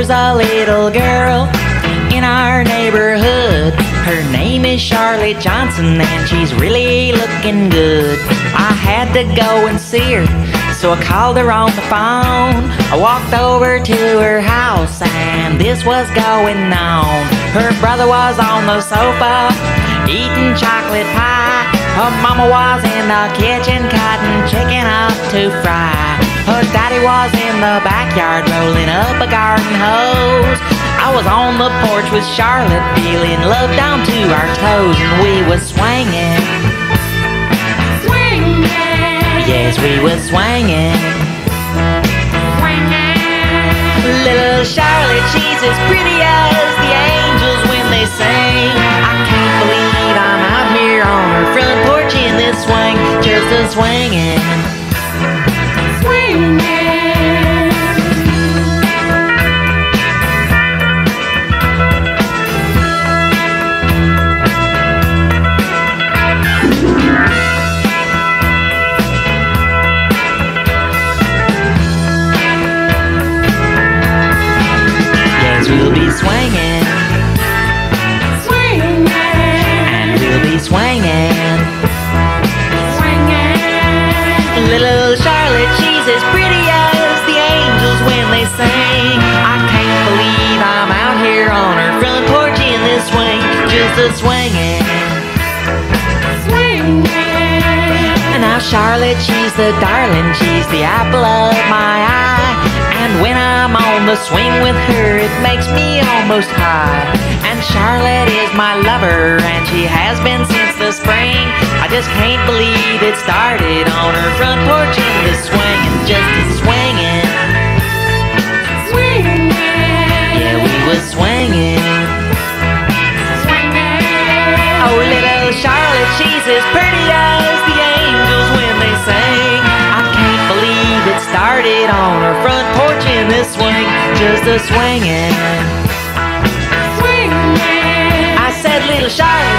was a little girl in our neighborhood. Her name is Charlotte Johnson, and she's really looking good. I had to go and see her, so I called her on the phone. I walked over to her house, and this was going on. Her brother was on the sofa, eating chocolate pie. Her mama was in the kitchen, cutting chicken up to fry. Her daddy was in the backyard, rolling up a garden hose. I was on the porch with Charlotte, feeling love down to our toes, and we was swinging. Swinging. Yes, we was swinging. Swinging. Little Charlotte, she's as pretty as the angels when they sing. I can't believe I'm out here on her front porch in this swing, just a swinging. Swinging. Little Charlotte, she's as pretty as the angels when they sing. I can't believe I'm out here on her front porch in this swing, just a swinging. Swinging. And now Charlotte, she's the darling, she's the apple of my eye. And when I'm on the swing with her, it makes me almost high. And Charlotte is my lover, and she has been since the spring just can't believe it started on her front porch in the swinging, just a swinging. Swinging. Yeah, we was swinging. Swinging. Oh, little Charlotte, she's as pretty as the angels when they sing. I can't believe it started on her front porch in the swing, just a swinging. Swinging. I said, little Charlotte.